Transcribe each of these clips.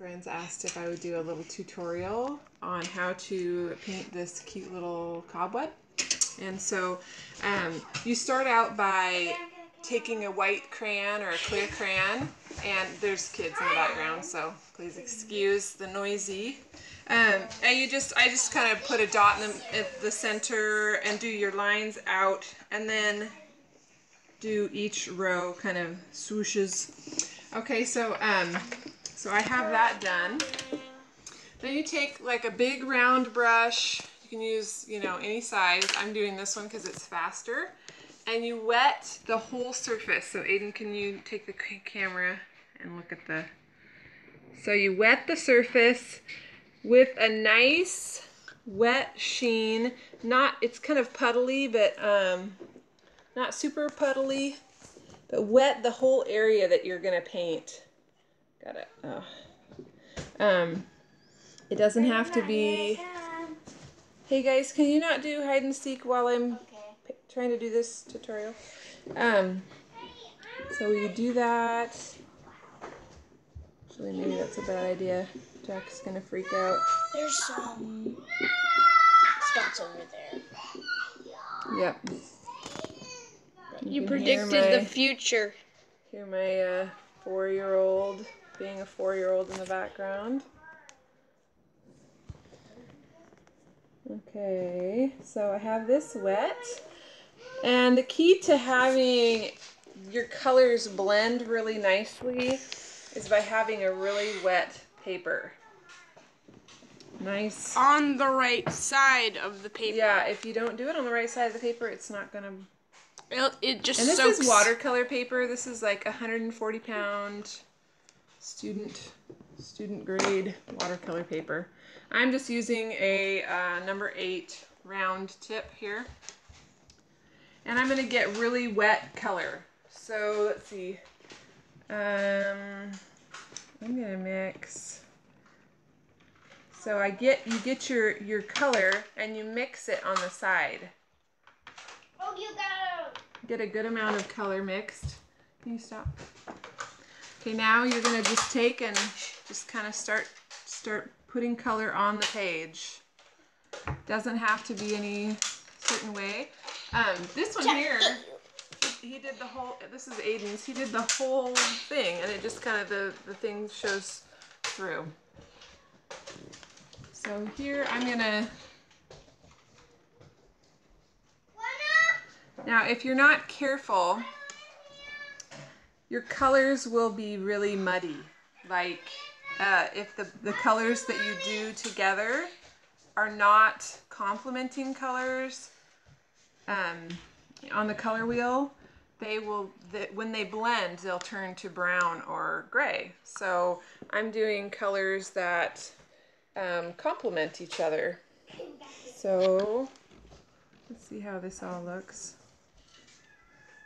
friends asked if I would do a little tutorial on how to paint this cute little cobweb. And so um, you start out by taking a white crayon or a clear crayon, and there's kids in the background, so please excuse the noisy. Um, and you just, I just kind of put a dot in the, the center and do your lines out, and then do each row kind of swooshes. Okay, so um, so I have that done. Then you take like a big round brush. You can use, you know, any size. I'm doing this one because it's faster. And you wet the whole surface. So Aiden, can you take the camera and look at the... So you wet the surface with a nice wet sheen. Not, it's kind of puddly, but um, not super puddly. But wet the whole area that you're going to paint. Got it. Oh. Um, it doesn't have to be. Hey guys, can you not do hide and seek while I'm okay. trying to do this tutorial? Um, so we do that. Actually, maybe that's a bad idea. Jack's gonna freak out. There's some spots over there. Yep. You, you predicted my, the future. Hear my uh, four-year-old being a four-year-old in the background. Okay, so I have this wet. And the key to having your colors blend really nicely is by having a really wet paper. Nice. On the right side of the paper. Yeah, if you don't do it on the right side of the paper, it's not going to... It, it just And this soaks. is watercolor paper. This is like 140 pound student student grade watercolor paper. I'm just using a uh, number eight round tip here. And I'm going to get really wet color. So let's see. Um, I'm going to mix. So I get you get your your color and you mix it on the side. Oh, you go. Get a good amount of color mixed. Can you stop? Okay, now you're gonna just take and just kind of start start putting color on the page. Doesn't have to be any certain way. Um, this one here, he did the whole, this is Aiden's, he did the whole thing and it just kind of, the, the thing shows through. So here I'm gonna, now if you're not careful, your colors will be really muddy. Like uh, if the, the colors that you do together are not complementing colors um, on the color wheel, they will, the, when they blend, they'll turn to brown or gray. So I'm doing colors that um, complement each other. So let's see how this all looks.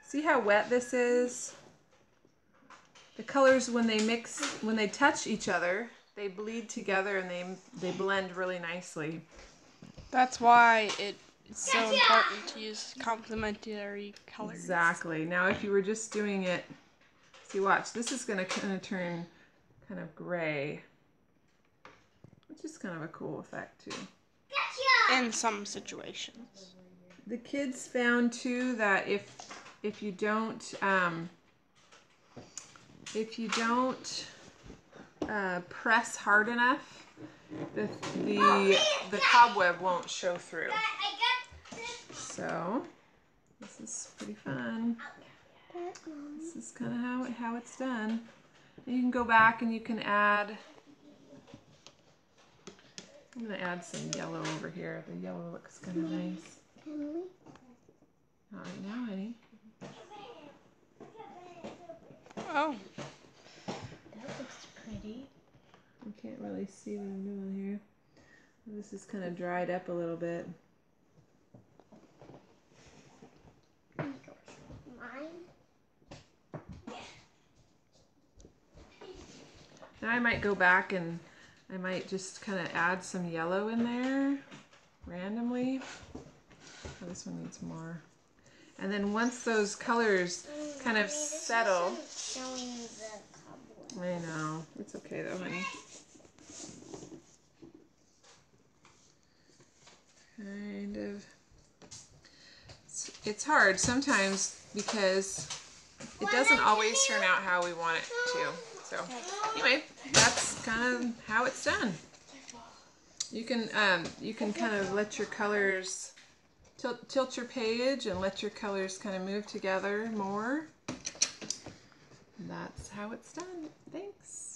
See how wet this is? The colors when they mix when they touch each other they bleed together and they they blend really nicely. That's why it it's so important to use complementary colors. Exactly. Now if you were just doing it see watch this is going to kind of turn kind of gray which is kind of a cool effect too. In some situations. The kids found too that if if you don't um, if you don't uh, press hard enough, the, the, the cobweb won't show through. So, this is pretty fun. This is kind of how, how it's done. You can go back and you can add, I'm going to add some yellow over here. The yellow looks kind of nice. Not right now, honey. Oh. That looks pretty. You can't really see what I'm doing here. This is kind of dried up a little bit. Now I might go back and I might just kind of add some yellow in there randomly. Oh, this one needs more. And then once those colors kind of settle. I know. It's okay though, honey. Kind of. It's, hard sometimes because it doesn't always turn out how we want it to. So anyway, that's kind of how it's done. You can um, you can kind of let your colors tilt, tilt your page and let your colors kind of move together more. That's how it's done. Thanks.